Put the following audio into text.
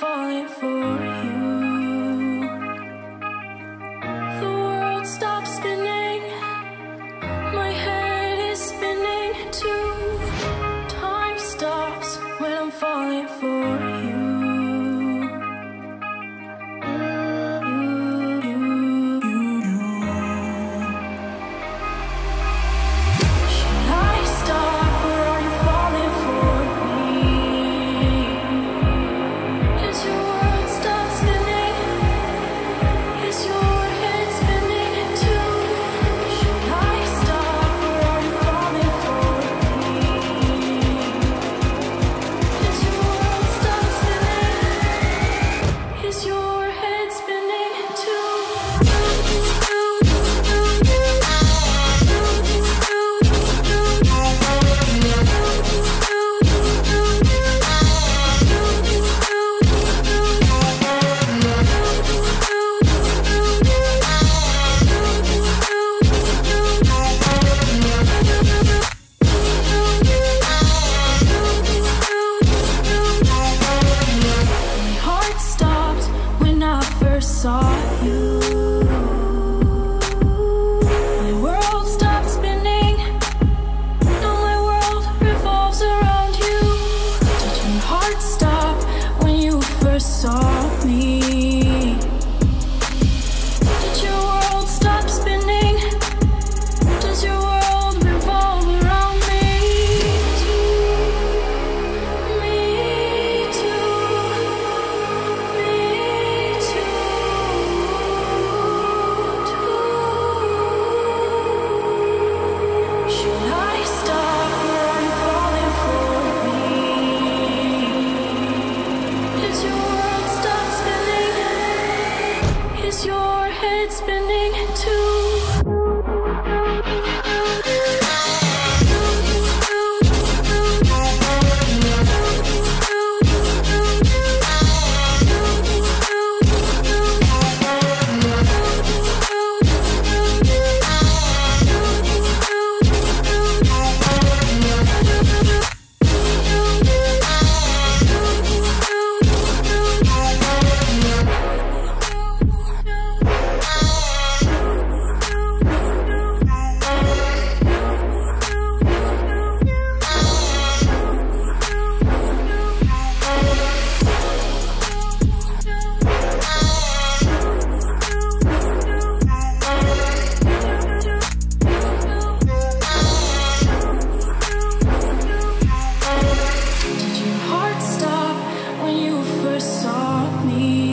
falling for saw me? Saw me?